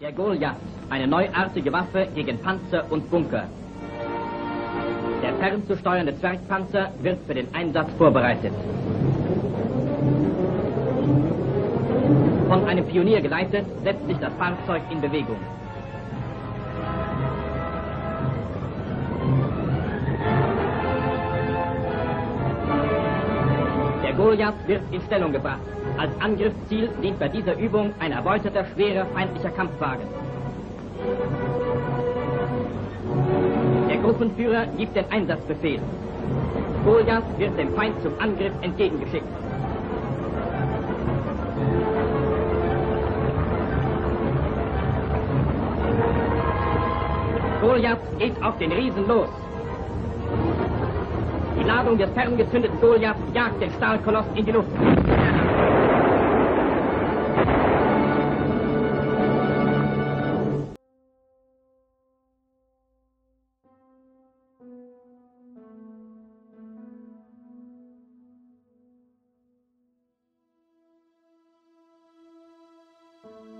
Der Goliath, eine neuartige Waffe gegen Panzer und Bunker. Der fernzusteuernde Zwergpanzer wird für den Einsatz vorbereitet. Von einem Pionier geleitet, setzt sich das Fahrzeug in Bewegung. Der Goliath wird in Stellung gebracht. Als Angriffsziel dient bei dieser Übung ein erbeuteter, schwerer feindlicher Kampfwagen. Der Gruppenführer gibt den Einsatzbefehl. Goliath wird dem Feind zum Angriff entgegengeschickt. Goliath geht auf den Riesen los. Die Ladung des ferngezündeten Goliaths jagt den Stahlkoloss in die Luft. thank